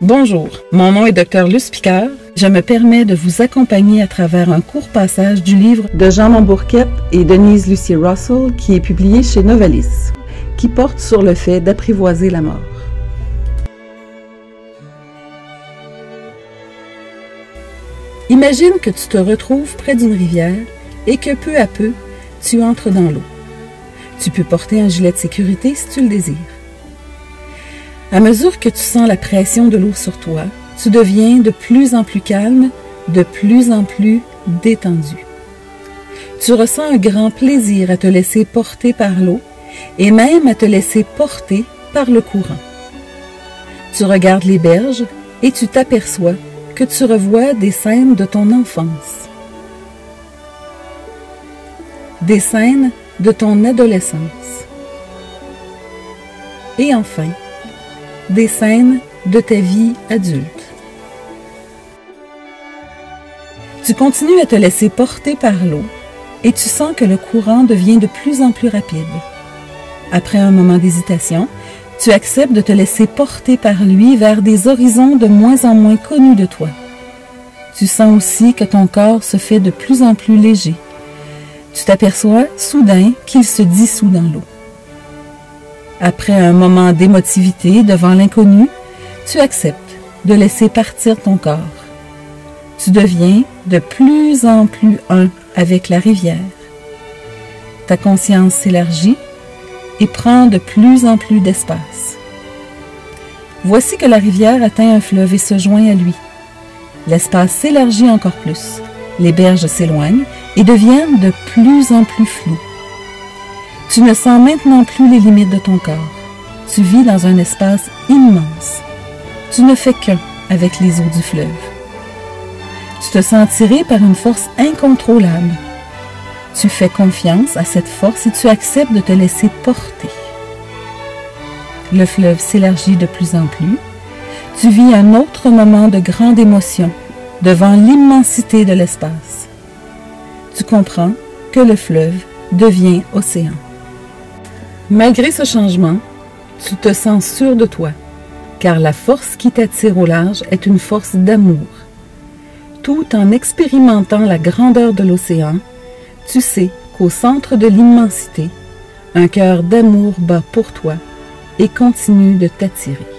Bonjour, mon nom est Dr Luce Picard. Je me permets de vous accompagner à travers un court passage du livre de Jean Montbourquette et Denise Lucie Russell qui est publié chez Novalis, qui porte sur le fait d'apprivoiser la mort. Imagine que tu te retrouves près d'une rivière et que peu à peu, tu entres dans l'eau. Tu peux porter un gilet de sécurité si tu le désires. À mesure que tu sens la pression de l'eau sur toi, tu deviens de plus en plus calme, de plus en plus détendu. Tu ressens un grand plaisir à te laisser porter par l'eau et même à te laisser porter par le courant. Tu regardes les berges et tu t'aperçois que tu revois des scènes de ton enfance, des scènes de ton adolescence. Et enfin, des scènes de ta vie adulte. Tu continues à te laisser porter par l'eau et tu sens que le courant devient de plus en plus rapide. Après un moment d'hésitation, tu acceptes de te laisser porter par lui vers des horizons de moins en moins connus de toi. Tu sens aussi que ton corps se fait de plus en plus léger. Tu t'aperçois soudain qu'il se dissout dans l'eau. Après un moment d'émotivité devant l'inconnu, tu acceptes de laisser partir ton corps. Tu deviens de plus en plus un avec la rivière. Ta conscience s'élargit et prend de plus en plus d'espace. Voici que la rivière atteint un fleuve et se joint à lui. L'espace s'élargit encore plus. Les berges s'éloignent et deviennent de plus en plus floues. Tu ne sens maintenant plus les limites de ton corps. Tu vis dans un espace immense. Tu ne fais qu'un avec les eaux du fleuve. Tu te sens tiré par une force incontrôlable. Tu fais confiance à cette force et tu acceptes de te laisser porter. Le fleuve s'élargit de plus en plus. Tu vis un autre moment de grande émotion devant l'immensité de l'espace. Tu comprends que le fleuve devient océan. Malgré ce changement, tu te sens sûr de toi, car la force qui t'attire au large est une force d'amour. Tout en expérimentant la grandeur de l'océan, tu sais qu'au centre de l'immensité, un cœur d'amour bat pour toi et continue de t'attirer.